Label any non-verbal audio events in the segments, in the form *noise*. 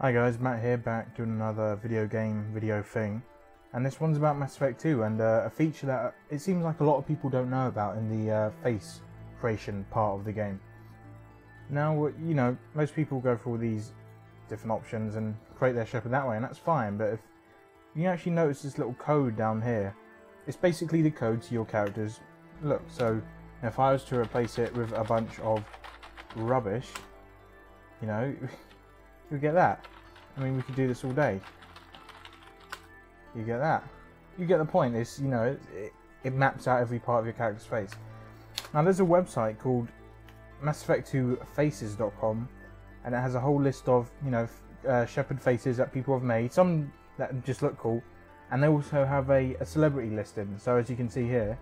Hi guys, Matt here, back doing another video game video thing. And this one's about Mass Effect 2 and uh, a feature that it seems like a lot of people don't know about in the uh, face creation part of the game. Now, you know, most people go for all these different options and create their Shepard that way, and that's fine, but if you actually notice this little code down here, it's basically the code to your character's look. So, if I was to replace it with a bunch of rubbish, you know, *laughs* you get that. I mean, we could do this all day. You get that. You get the point. It's, you know, it, it maps out every part of your character's face. Now, there's a website called Mass Effect 2 Faces.com, and it has a whole list of, you know, uh, Shepard faces that people have made, some that just look cool, and they also have a, a celebrity listing. So, as you can see here,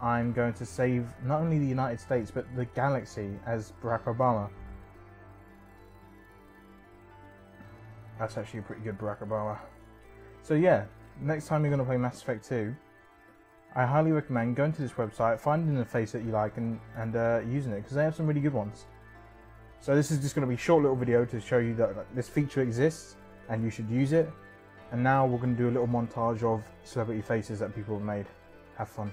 I'm going to save not only the United States but the galaxy as Barack Obama. That's actually a pretty good Barack Obama. So yeah, next time you're going to play Mass Effect 2, I highly recommend going to this website, finding a face that you like and, and uh, using it, because they have some really good ones. So this is just going to be a short little video to show you that like, this feature exists and you should use it. And now we're going to do a little montage of celebrity faces that people have made. Have fun.